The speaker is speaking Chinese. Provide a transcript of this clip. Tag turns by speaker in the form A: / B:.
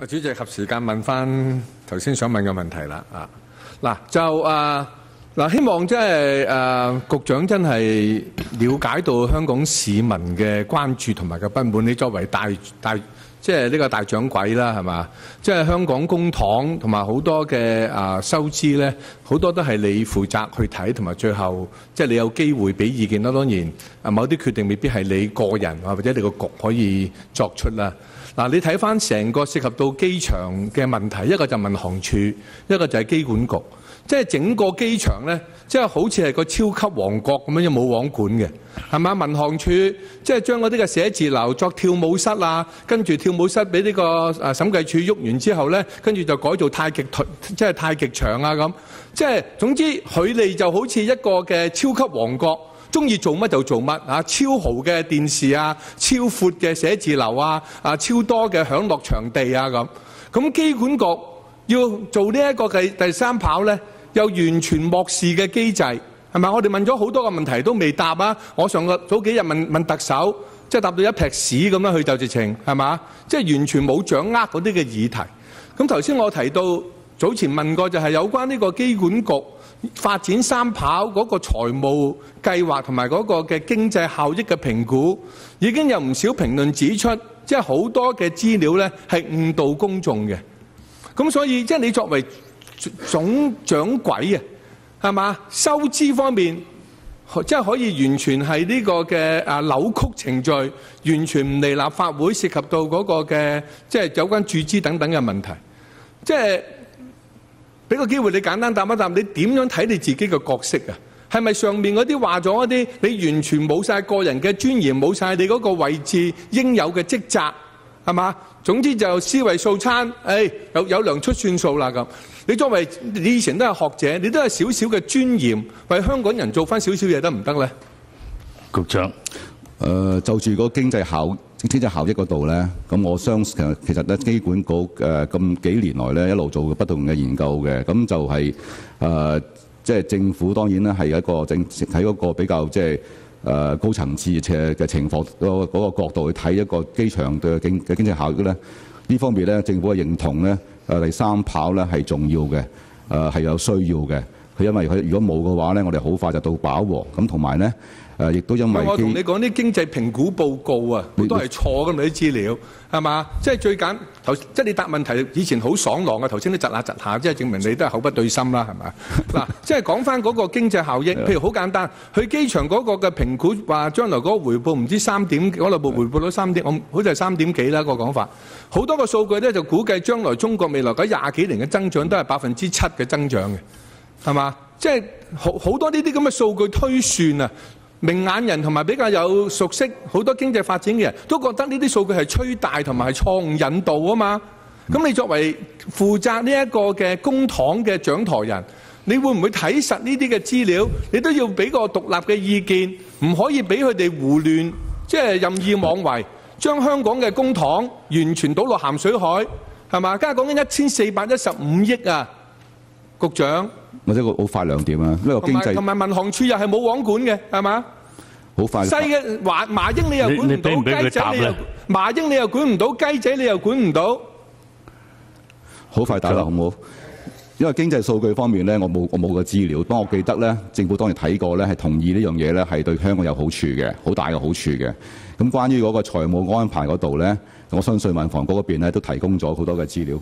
A: 啊，主席合時間問翻頭先想問嘅問題啦，啊，嗱就啊嗱，希望即係誒局長真係了解到香港市民嘅關注同埋嘅不滿。你作為大大即係呢個大掌櫃啦，係嘛？即係香港公帑同埋好多嘅啊收支咧，好多都係你負責去睇，同埋最後即係你有機會俾意見啦。當然啊，某啲決定未必係你個人啊或者你個局可以作出啦。嗱，你睇翻成個涉及到機場嘅問題，一個就民航處，一個就係機管局，即係整個機場呢，即係好似係個超級王國咁樣，冇王管嘅，係咪？民航處即係將嗰啲嘅寫字樓作跳舞室啊，跟住跳舞室俾呢個誒審計處喐完之後呢，跟住就改做太極台，即係太極場啊咁，即係總之佢哋就好似一個嘅超級王國。中意做乜就做乜啊！超豪嘅電視啊，超闊嘅寫字樓啊，啊超多嘅享樂場地啊咁。咁機管局要做呢一個第第三跑呢，又完全漠視嘅機制，係咪？我哋問咗好多個問題都未答啊！我上個早幾日問問特首，即係答到一撇屎咁樣，佢就直情係嘛？即係完全冇掌握嗰啲嘅議題。咁頭先我提到早前問過，就係有關呢個機管局。發展三跑嗰個財務計劃同埋嗰個嘅經濟效益嘅評估，已經有唔少評論指出，即係好多嘅資料咧係誤導公眾嘅。咁所以即係你作為總掌櫃啊，係嘛？收支方面即係可以完全係呢個嘅啊扭曲程序，完全唔嚟立法會涉及到嗰個嘅即係有關注資等等嘅問題，即係。俾個機會你簡單答一答，你點樣睇你自己嘅角色啊？係咪上面嗰啲話咗一啲，你完全冇晒個人嘅尊嚴，冇晒你嗰個位置應有嘅職責，係嘛？總之就思維素餐，誒、哎、有有糧出算數啦咁。你作為你以前都係學者，你都係少少嘅尊嚴，為香港人做翻少少嘢得唔得咧？
B: 局長，誒、
C: 呃、就住個經濟效。經濟效益嗰度咧，咁我相信其實咧，機管局誒咁幾年來咧，一路做不同嘅研究嘅，咁就係誒即係政府當然咧係一個政喺嗰個比較即係誒高層次嘅情況嗰嗰個角度去睇一個機場嘅經嘅經濟效益咧，呢方面咧政府嘅認同咧誒第三跑咧係重要嘅，誒係有需要嘅。佢因為佢如果冇嘅話咧，我哋好快就到飽和。咁同埋咧。誒，亦都因為
A: 我同你講啲經濟評估報告啊，都係錯㗎嘛啲資料，係嘛？即係最簡頭，即係你答問題以前好爽朗啊，頭先都窒下窒下，即係證明你都係口不對心啦，係咪？嗱，即係講翻嗰個經濟效益，譬如好簡單，去機場嗰個嘅評估話將來嗰個回報唔知三點，嗰度回報到三點，我好似係三點幾啦個講法。好多個數據咧就估計將來中國未來嗰廿幾年嘅增長都係百分之七嘅增長嘅，係嘛？即係好好多呢啲咁嘅數據推算啊！明眼人同埋比較有熟悉好多經濟發展嘅人都覺得呢啲數據係吹大同埋係錯誤引導啊嘛。咁你作為負責呢一個嘅公帑嘅掌舵人，你會唔會睇實呢啲嘅資料？你都要俾個獨立嘅意見，唔可以俾佢哋胡亂，即係任意妄為，將香港嘅公帑完全倒落鹹水海，係嘛？家下講緊一千四百一十五億啊，局長。
C: 或者個好快兩點啊，呢個經濟
A: 同埋民航處又係冇網管嘅，係嘛？
C: 好快。
A: 細嘅華馬英你又管唔到，雞仔你又馬英你又管唔到，雞仔你又管唔到。
C: 好快打啦，好唔好？因為經濟數據方面咧，我冇我冇個資料。不過我記得咧，政府當年睇過咧，係同意呢樣嘢咧，係對香港有好處嘅，好大嘅好處嘅。咁關於嗰個財務安排嗰度咧，我相信民防局嗰邊咧都提供咗好多嘅資料。